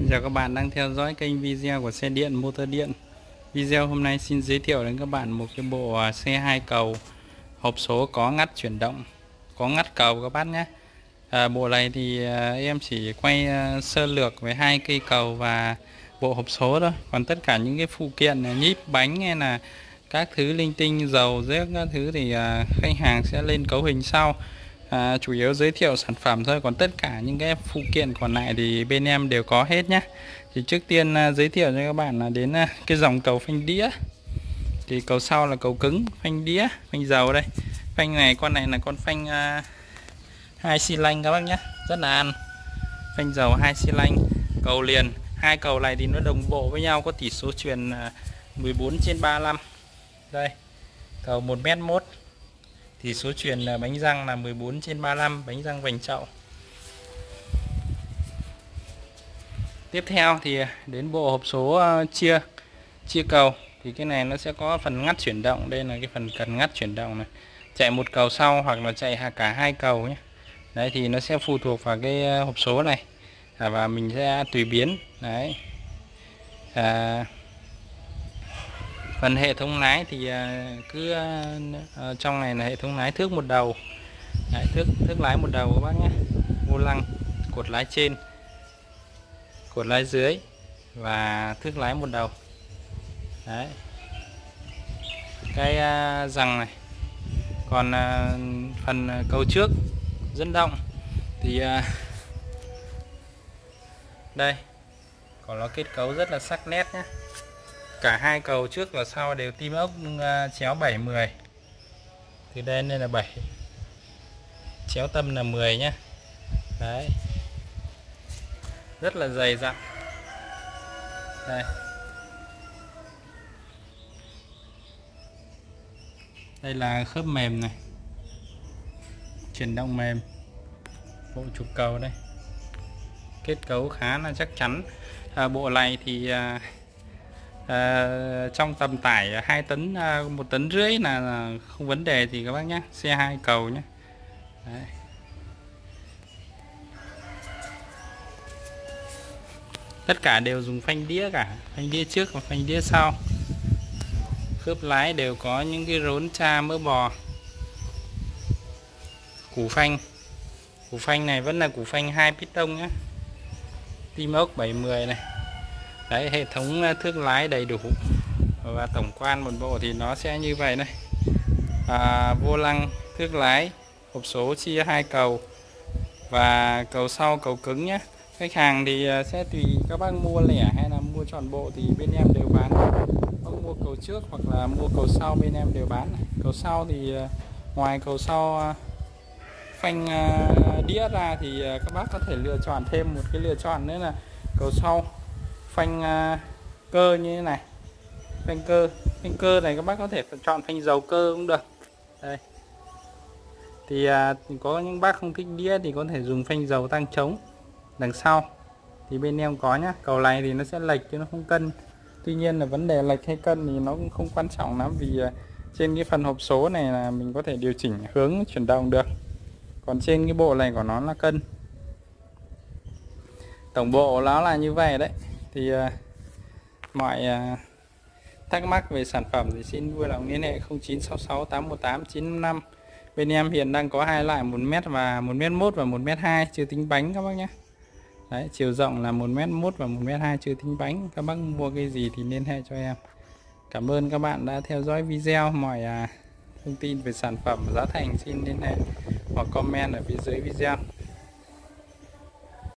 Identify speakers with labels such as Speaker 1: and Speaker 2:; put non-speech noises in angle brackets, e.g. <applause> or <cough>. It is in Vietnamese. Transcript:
Speaker 1: Xin chào các bạn đang theo dõi kênh video của xe điện motor điện. Video hôm nay xin giới thiệu đến các bạn một cái bộ à, xe hai cầu. Hộp số có ngắt chuyển động có ngắt cầu các bác nhé. À, Bộ này thì à, em chỉ quay à, sơ lược với hai cây cầu và bộ hộp số thôi. Còn tất cả những cái phụ kiện nhíp bánh hay là các thứ linh tinh dầu rước các thứ thì khách hàng sẽ lên cấu hình sau à, chủ yếu giới thiệu sản phẩm thôi còn tất cả những cái phụ kiện còn lại thì bên em đều có hết nhé thì trước tiên à, giới thiệu cho các bạn là đến à, cái dòng cầu phanh đĩa. Thì cầu sau là cầu cứng phanh đĩa phanh dầu đây. Phanh này con này là con phanh à, hai xi lanh các bác nhé rất là ăn. Phanh dầu hai xi lanh cầu liền. Hai cầu này thì nó đồng bộ với nhau có tỷ số truyền à, 14 trên 35 đây cầu 1 mét 1 thì số truyền là bánh răng là 14 trên 35 bánh răng vành chậu tiếp theo thì đến bộ hộp số ờ, chia chia cầu. Thì cái này nó sẽ có phần ngắt chuyển động. Đây là cái phần cần ngắt chuyển động này. Chạy một cầu sau hoặc là chạy cả hai cầu nhé. Đấy thì nó sẽ phụ thuộc vào cái ờ, hộp số này. À, và mình sẽ tùy biến. Đấy. À, phần hệ thống lái thì à, cứ à, ờ, trong này là hệ thống lái thước một đầu. Đấy, thước thước lái một đầu các bác nhé. Vô lăng cột lái trên cột lái dưới và thước lái một đầu. Đấy. cái à, rằng này. Còn phần cầu trước dẫn động thì <laughs> đây. Có nó kết cấu rất là sắc nét nhé cả hai cầu trước và sau đều tim ốc à, chéo 7 10 từ đây lên là 7 chéo tâm là 10 nhé đấy. Rất là dày dặn. Đây. Đây là khớp mềm này. Chuyển động mềm. Bộ trục cầu đây. Kết cấu khá là chắc chắn. À, bộ này thì à, Ờ, trong tầm tải 2 tấn ờ, một tấn rưỡi là, là không vấn đề gì các bác nhé. Xe hai cầu nhé. Đấy. tất cả đều dùng phanh đĩa cả. Phanh đĩa trước và phanh đĩa sau. Khớp lái đều có những cái rốn cha mỡ bò. Củ phanh. Củ phanh này vẫn là củ phanh hai piston nhé. Tim ốc 710 này đấy hệ thống ờ, thước lái đầy đủ. Và tổng quan một bộ thì nó sẽ như vậy này. À, vô lăng thước lái hộp số chia hai cầu. Và cầu sau cầu cứng nhé. Khách hàng thì ờ, sẽ tùy các bác mua lẻ hay là mua trọn bộ thì bên em đều bán. Bác mua cầu trước hoặc là mua cầu sau bên em đều bán. Cầu sau thì ờ, ngoài cầu sau phanh đĩa ra thì các bác có thể lựa chọn thêm một cái lựa chọn nữa là cầu sau phanh à, cơ như thế này. Phanh cơ. Phanh cơ này các bác có thể chọn phanh dầu cơ cũng được. Đây. Thì à, có những bác không thích đĩa thì có thể dùng phanh dầu tăng trống đằng sau. Thì bên em có nhá. Cầu này thì nó sẽ lệch chứ nó không cân. Tuy nhiên là vấn đề lệch hay cân thì nó cũng không quan trọng lắm vì à, trên cái phần hộp số này là mình có thể điều chỉnh hướng chuyển động được. Còn trên cái bộ này của nó là cân. Tổng bộ nó là như vậy đấy thì uh, mọi uh, thắc mắc về sản phẩm thì xin vui lòng liên hệ 0966 818 955 bên em hiện đang có hai loại 1m và 1m1 và 1m2 chưa tính bánh các bác nhé. Đấy, chiều rộng là 1m1 và 1m2 chưa tính bánh. Các bác mua cái gì thì liên hệ cho em. Cảm ơn các bạn đã theo dõi video. Mọi uh, thông tin về sản phẩm giá thành xin liên hệ hoặc comment ở phía dưới video.